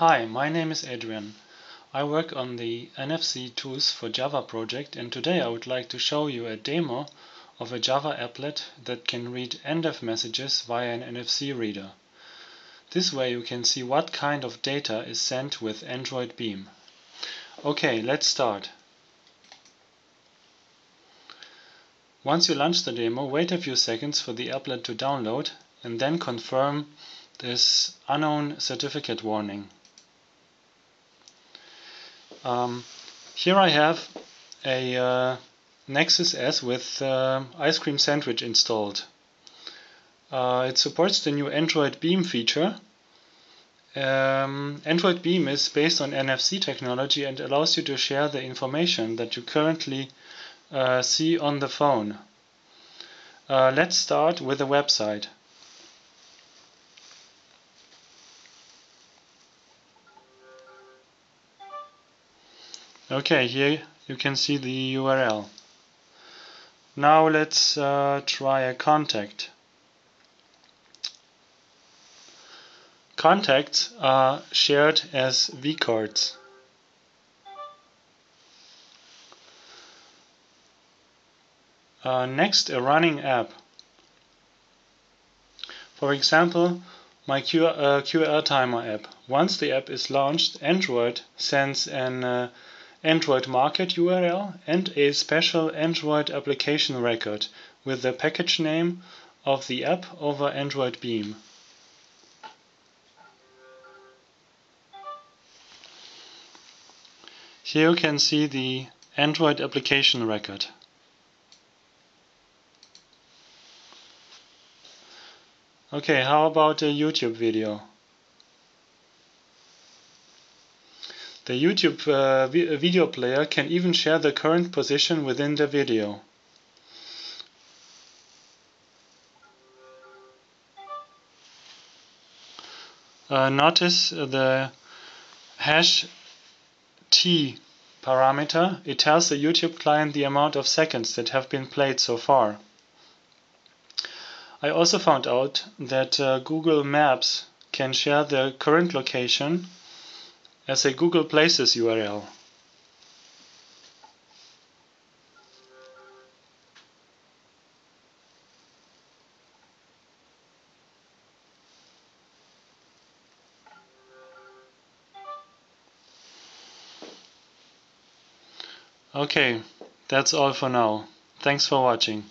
Hi, my name is Adrian. I work on the NFC Tools for Java project and today I would like to show you a demo of a Java applet that can read NDEF messages via an NFC reader. This way you can see what kind of data is sent with Android Beam. Okay, let's start. Once you launch the demo, wait a few seconds for the applet to download and then confirm this unknown certificate warning. Um, here I have a uh, Nexus S with uh, Ice Cream Sandwich installed. Uh, it supports the new Android Beam feature. Um, Android Beam is based on NFC technology and allows you to share the information that you currently uh, see on the phone. Uh, let's start with a website. Okay, here you can see the URL. Now let's uh, try a contact. Contacts are shared as vCards. Uh, next, a running app. For example, my QR, uh, QR timer app. Once the app is launched, Android sends an uh, Android Market URL and a special Android application record with the package name of the app over Android Beam. Here you can see the Android application record. Okay, how about a YouTube video? The YouTube uh, video player can even share the current position within the video. Uh, notice the hash t parameter. It tells the YouTube client the amount of seconds that have been played so far. I also found out that uh, Google Maps can share the current location as a Google Places URL. Okay, that's all for now. Thanks for watching.